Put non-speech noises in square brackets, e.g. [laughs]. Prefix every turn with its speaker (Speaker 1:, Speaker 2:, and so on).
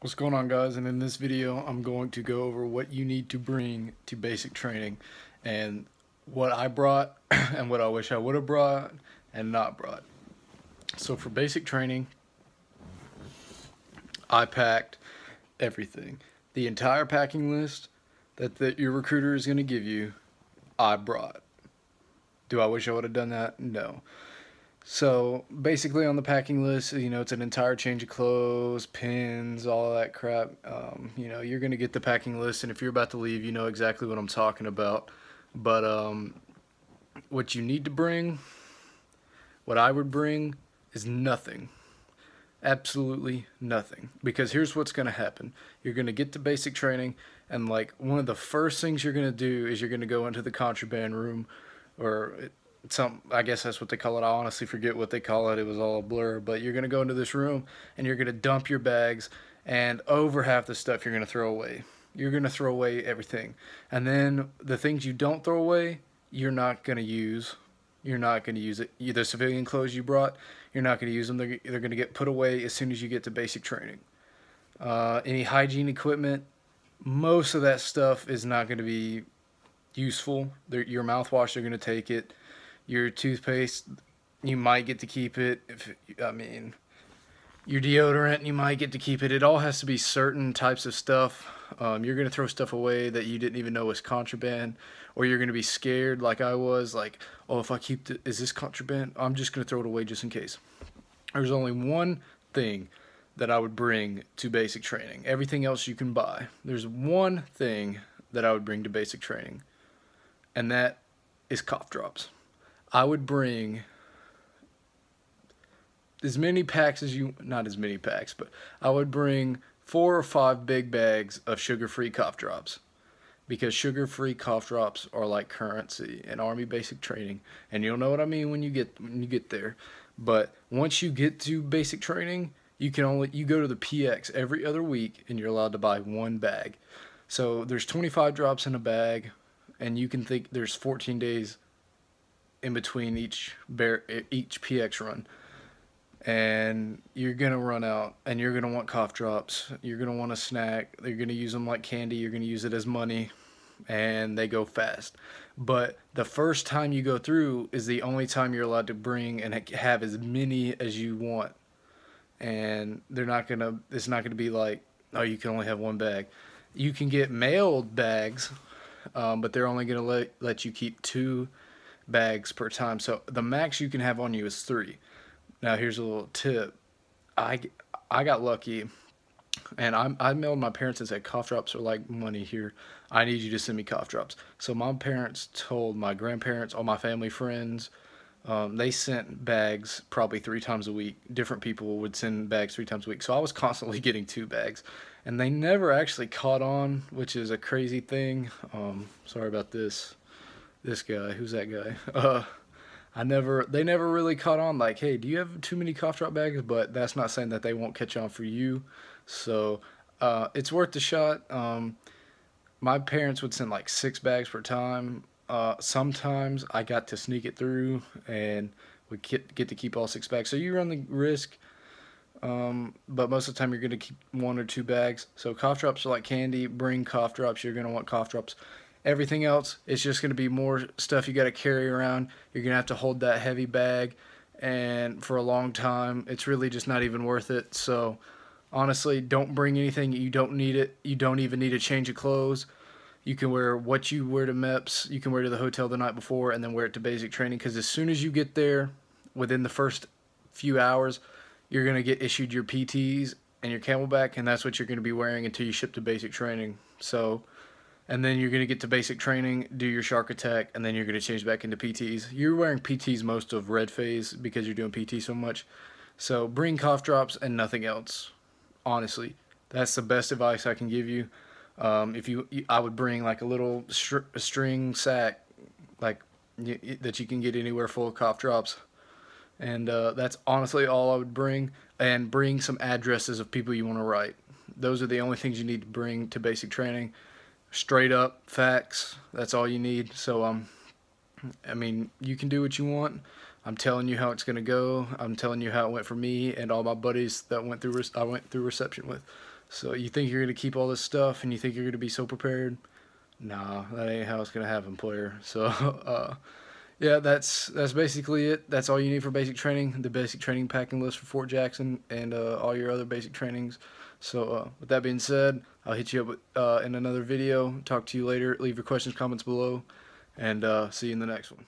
Speaker 1: What's going on guys and in this video I'm going to go over what you need to bring to basic training and what I brought [clears throat] and what I wish I would have brought and not brought. So for basic training I packed everything. The entire packing list that, that your recruiter is going to give you I brought. Do I wish I would have done that? No. So basically on the packing list, you know, it's an entire change of clothes, pins, all that crap. Um, you know, you're going to get the packing list and if you're about to leave, you know exactly what I'm talking about. But um, what you need to bring, what I would bring is nothing. Absolutely nothing. Because here's what's going to happen. You're going to get to basic training and like one of the first things you're going to do is you're going to go into the contraband room or some I guess that's what they call it. I honestly forget what they call it. It was all a blur. But you're gonna go into this room and you're gonna dump your bags, and over half the stuff you're gonna throw away. You're gonna throw away everything, and then the things you don't throw away, you're not gonna use. You're not gonna use it. The civilian clothes you brought, you're not gonna use them. They're they're gonna get put away as soon as you get to basic training. Uh, any hygiene equipment, most of that stuff is not going to be useful. They're, your mouthwash, they're going to take it your toothpaste, you might get to keep it. If I mean, your deodorant, you might get to keep it. It all has to be certain types of stuff. Um, you're gonna throw stuff away that you didn't even know was contraband, or you're gonna be scared like I was. Like, oh, if I keep is this contraband? I'm just gonna throw it away just in case. There's only one thing that I would bring to basic training. Everything else you can buy. There's one thing that I would bring to basic training, and that is cough drops. I would bring as many packs as you, not as many packs, but I would bring four or five big bags of sugar-free cough drops because sugar-free cough drops are like currency in Army basic training, and you'll know what I mean when you get when you get there. But once you get to basic training, you can only you go to the PX every other week, and you're allowed to buy one bag. So there's 25 drops in a bag, and you can think there's 14 days in between each bear each PX run. And you're gonna run out and you're gonna want cough drops. You're gonna want a snack. You're gonna use them like candy. You're gonna use it as money and they go fast. But the first time you go through is the only time you're allowed to bring and have as many as you want. And they're not gonna it's not gonna be like oh you can only have one bag. You can get mailed bags um, but they're only gonna let, let you keep two bags per time. So the max you can have on you is three. Now here's a little tip. I, I got lucky and I, I mailed my parents and said cough drops are like money here. I need you to send me cough drops. So my parents told my grandparents, all my family friends, um, they sent bags probably three times a week. Different people would send bags three times a week. So I was [laughs] constantly getting two bags. And they never actually caught on, which is a crazy thing. Um, sorry about this this guy. Who's that guy? [laughs] Uh, I never, they never really caught on like, hey, do you have too many cough drop bags? But that's not saying that they won't catch on for you. So uh, it's worth the shot. Um, my parents would send like six bags per time. Uh, sometimes I got to sneak it through and would get, get to keep all six bags. So you run the risk. Um, but most of the time you're going to keep one or two bags. So cough drops are like candy. Bring cough drops. You're going to want cough drops. Everything else it's just going to be more stuff you got to carry around. You're going to have to hold that heavy bag and for a long time. It's really just not even worth it. So honestly, don't bring anything. You don't need it. You don't even need a change of clothes. You can wear what you wear to MEPS. You can wear to the hotel the night before and then wear it to basic training because as soon as you get there, within the first few hours, you're going to get issued your PTs and your CamelBak and that's what you're going to be wearing until you ship to basic training. So and then you're going to get to basic training, do your shark attack, and then you're going to change back into PTs. You're wearing PTs most of red phase because you're doing PT so much. So bring cough drops and nothing else. Honestly, that's the best advice I can give you. Um, if you, I would bring like a little str string sack, like that you can get anywhere full of cough drops, and uh, that's honestly all I would bring. And bring some addresses of people you want to write. Those are the only things you need to bring to basic training straight up facts. That's all you need. So um, I mean, you can do what you want. I'm telling you how it's gonna go. I'm telling you how it went for me and all my buddies that went through I went through reception with. So you think you're gonna keep all this stuff and you think you're gonna be so prepared? Nah, that ain't how it's gonna happen, player. So, [laughs] uh, yeah, that's that's basically it. That's all you need for basic training. The basic training packing list for Fort Jackson and uh, all your other basic trainings. So, uh, with that being said, I'll hit you up uh, in another video. Talk to you later. Leave your questions, comments below, and uh, see you in the next one.